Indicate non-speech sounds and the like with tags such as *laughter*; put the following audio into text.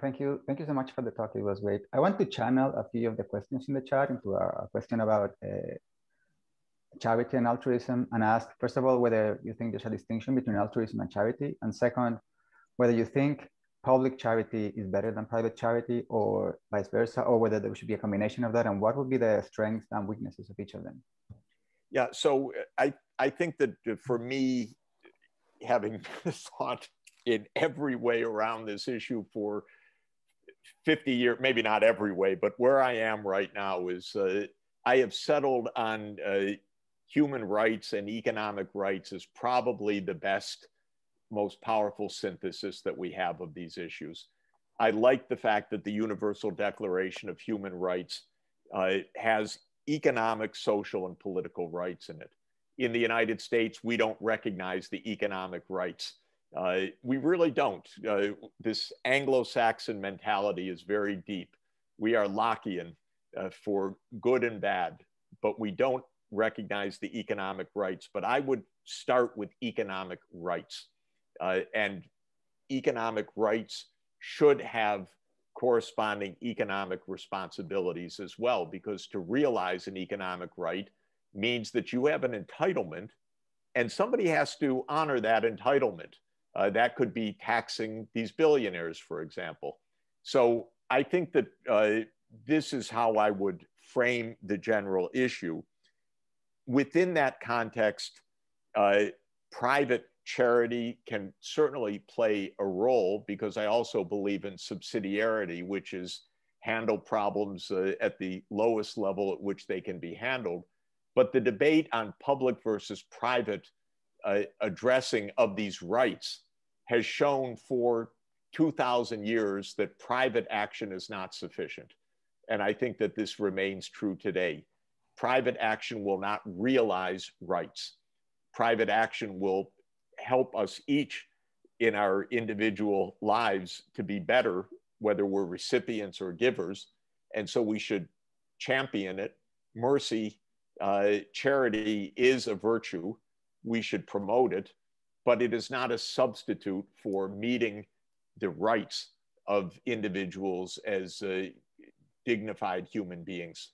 Thank you. Thank you so much for the talk. It was great. I want to channel a few of the questions in the chat into a, question about uh, charity and altruism and ask, first of all, whether you think there's a distinction between altruism and charity. And second, whether you think public charity is better than private charity or vice versa, or whether there should be a combination of that and what would be the strengths and weaknesses of each of them. Yeah, so I, I think that for me, having *laughs* thought in every way around this issue for 50 years, maybe not every way, but where I am right now is uh, I have settled on uh, human rights and economic rights as probably the best, most powerful synthesis that we have of these issues. I like the fact that the Universal Declaration of Human Rights uh, has economic, social, and political rights in it. In the United States, we don't recognize the economic rights uh, we really don't. Uh, this Anglo Saxon mentality is very deep. We are Lockean uh, for good and bad, but we don't recognize the economic rights. But I would start with economic rights. Uh, and economic rights should have corresponding economic responsibilities as well, because to realize an economic right means that you have an entitlement and somebody has to honor that entitlement. Uh, that could be taxing these billionaires, for example. So I think that uh, this is how I would frame the general issue. Within that context, uh, private charity can certainly play a role because I also believe in subsidiarity, which is handle problems uh, at the lowest level at which they can be handled. But the debate on public versus private uh, addressing of these rights has shown for 2,000 years that private action is not sufficient. And I think that this remains true today. Private action will not realize rights. Private action will help us each in our individual lives to be better, whether we're recipients or givers. And so we should champion it. Mercy, uh, charity is a virtue. We should promote it but it is not a substitute for meeting the rights of individuals as uh, dignified human beings.